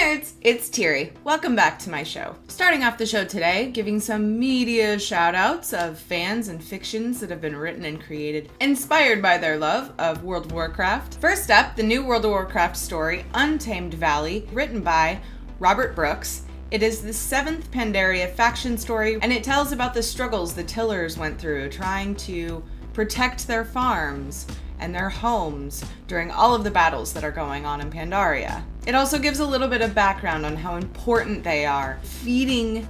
nerds, it's Tiri. Welcome back to my show. Starting off the show today, giving some media shout outs of fans and fictions that have been written and created inspired by their love of World of Warcraft. First up, the new World of Warcraft story, Untamed Valley, written by Robert Brooks. It is the seventh Pandaria faction story, and it tells about the struggles the Tillers went through trying to protect their farms and their homes during all of the battles that are going on in Pandaria. It also gives a little bit of background on how important they are, feeding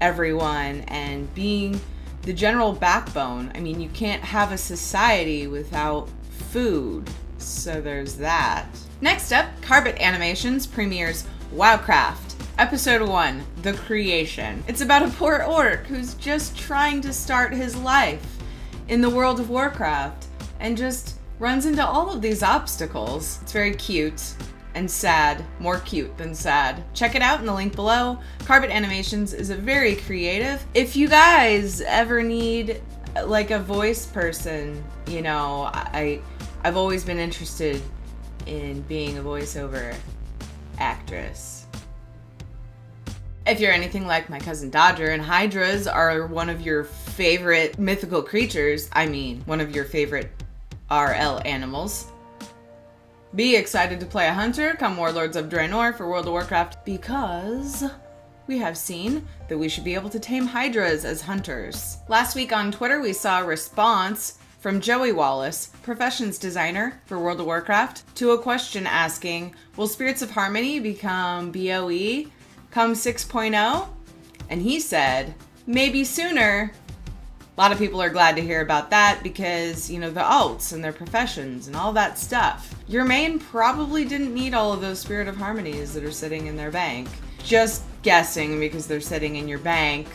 everyone and being the general backbone. I mean, you can't have a society without food, so there's that. Next up, Carbot Animations premieres Wowcraft. Episode 1 The Creation. It's about a poor orc who's just trying to start his life in the world of Warcraft and just runs into all of these obstacles. It's very cute and sad, more cute than sad. Check it out in the link below. Carbot Animations is a very creative. If you guys ever need like a voice person, you know, I I've always been interested in being a voiceover actress. If you're anything like my cousin Dodger and Hydras are one of your favorite mythical creatures, I mean, one of your favorite RL animals. Be excited to play a hunter come Warlords of Draenor for World of Warcraft because we have seen that we should be able to tame hydras as hunters. Last week on Twitter, we saw a response from Joey Wallace, professions designer for World of Warcraft, to a question asking, will Spirits of Harmony become BOE come 6.0? And he said, maybe sooner, a lot of people are glad to hear about that because, you know, the alts and their professions and all that stuff. Your main probably didn't need all of those Spirit of Harmonies that are sitting in their bank. Just guessing because they're sitting in your bank.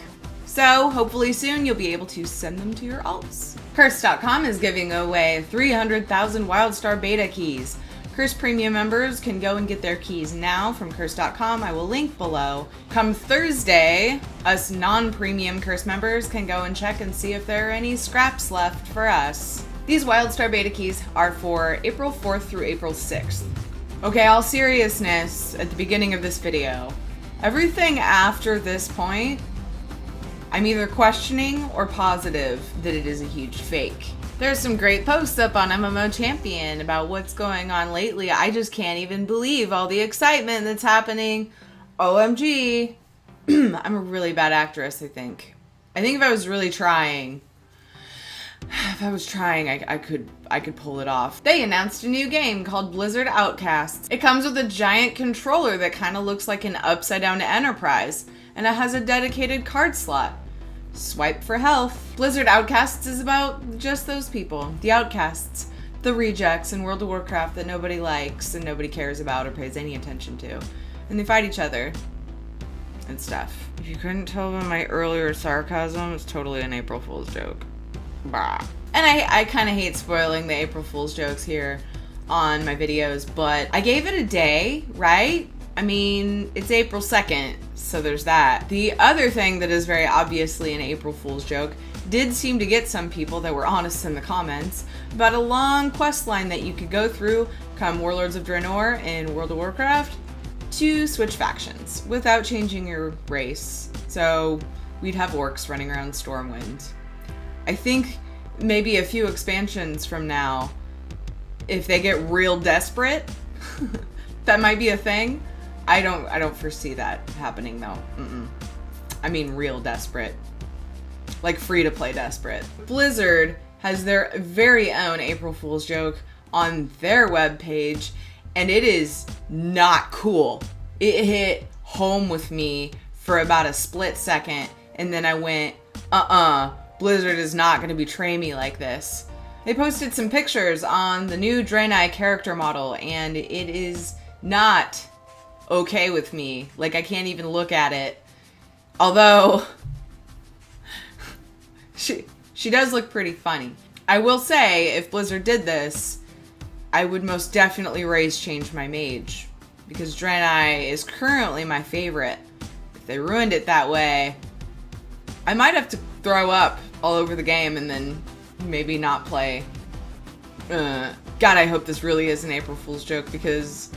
So, hopefully soon you'll be able to send them to your alts. Curse.com is giving away 300,000 WildStar beta keys. Curse Premium members can go and get their keys now from Curse.com. I will link below. Come Thursday, us non premium Curse members can go and check and see if there are any scraps left for us. These WildStar beta keys are for April 4th through April 6th. Okay, all seriousness, at the beginning of this video, everything after this point, I'm either questioning or positive that it is a huge fake. There's some great posts up on MMO Champion about what's going on lately. I just can't even believe all the excitement that's happening. OMG. I'm a really bad actress, I think. I think if I was really trying, if I was trying, I, I, could I could pull it off. They announced a new game called Blizzard Outcasts. It comes with a giant controller that kind of looks like an upside down Enterprise, and it has a dedicated card slot. Swipe for health. Blizzard Outcasts is about just those people. The outcasts. The rejects in World of Warcraft that nobody likes and nobody cares about or pays any attention to. And they fight each other and stuff. If you couldn't tell by my earlier sarcasm, it's totally an April Fool's joke. Bah. And I, I kind of hate spoiling the April Fool's jokes here on my videos, but I gave it a day, right? I mean, it's April 2nd, so there's that. The other thing that is very obviously an April Fool's joke did seem to get some people that were honest in the comments about a long quest line that you could go through come Warlords of Draenor in World of Warcraft to switch factions without changing your race. So we'd have orcs running around Stormwind. I think maybe a few expansions from now, if they get real desperate, that might be a thing. I don't I don't foresee that happening though. Mm-mm. I mean real desperate. Like free to play desperate. Blizzard has their very own April Fool's joke on their web page and it is not cool. It hit home with me for about a split second and then I went, "Uh-uh, Blizzard is not going to betray me like this." They posted some pictures on the new Draenei character model and it is not okay with me. Like I can't even look at it. Although she she does look pretty funny. I will say if Blizzard did this, I would most definitely raise change my mage because Draenei is currently my favorite. If they ruined it that way, I might have to throw up all over the game and then maybe not play. Uh, God, I hope this really is an April Fool's joke because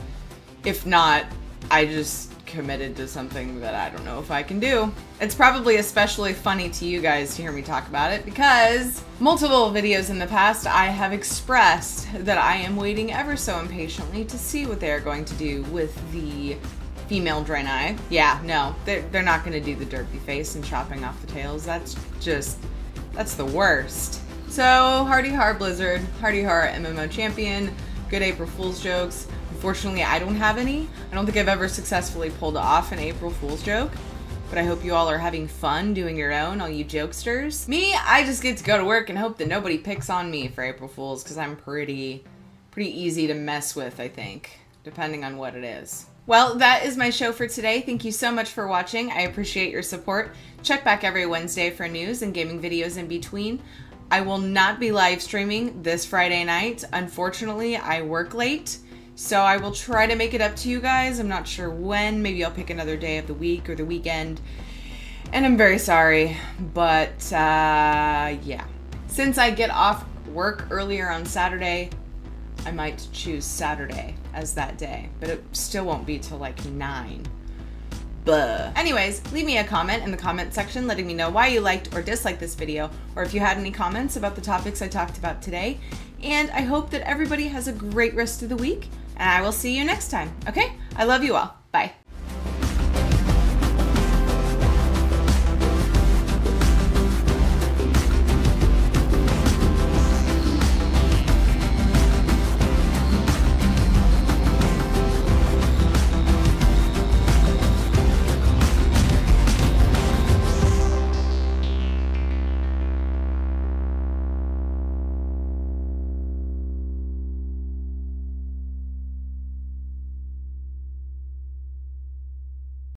if not, I just committed to something that I don't know if I can do. It's probably especially funny to you guys to hear me talk about it because multiple videos in the past I have expressed that I am waiting ever so impatiently to see what they are going to do with the female Draenei. Yeah, no, they're, they're not going to do the derpy face and chopping off the tails. That's just, that's the worst. So, Hardy Har Blizzard, Hardy Har MMO champion, good April Fool's jokes. Unfortunately, I don't have any. I don't think I've ever successfully pulled off an April Fool's joke. But I hope you all are having fun doing your own, all you jokesters. Me, I just get to go to work and hope that nobody picks on me for April Fools because I'm pretty, pretty easy to mess with, I think, depending on what it is. Well, that is my show for today. Thank you so much for watching. I appreciate your support. Check back every Wednesday for news and gaming videos in between. I will not be live streaming this Friday night. Unfortunately, I work late, so I will try to make it up to you guys. I'm not sure when. Maybe I'll pick another day of the week or the weekend. And I'm very sorry, but uh, yeah. Since I get off work earlier on Saturday, I might choose Saturday as that day, but it still won't be till like 9. Buh. Anyways, leave me a comment in the comment section letting me know why you liked or disliked this video, or if you had any comments about the topics I talked about today. And I hope that everybody has a great rest of the week, and I will see you next time, okay? I love you all. Bye.